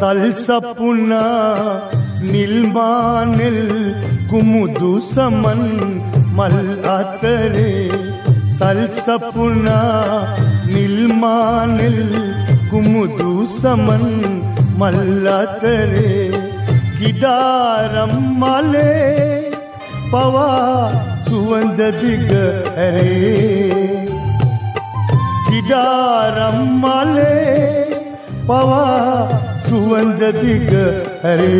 ಸಲ್ಸಪುನ ನಿಲ್ಮಾನಿಲ್ ಕುಮುದು ಸಮನ್ ಮಲ್ಅತರೆ ಸಲ್ಸಪುನ ನಿಲ್ಮಾನಿಲ್ ಕುಮುದು ಸಮನ್ ಮಲ್ಲತರೆ ಕಿಡಾರಂ ಮಲೆ ಪವಾ ಸುವಂದ ದಿಗ ಹರೇ ಕಿಡಾರಂ ಮಲೆ ಪವಾ ಸುವಂದ ದಿಗ ಹರೇ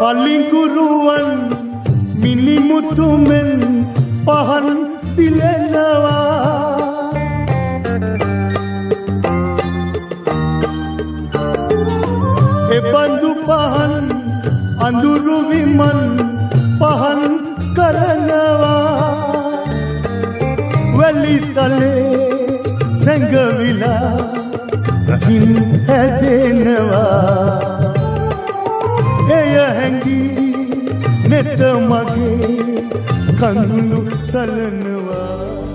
Paling kuruan mini tumen pahan dilenawa අඳුරු විමන් පහන් කරනවා. වැලිතලේ සැඟවිලා රහින් හැදෙනවා. එය හැඟී නෙත මගේ කඳුළු සලනවා.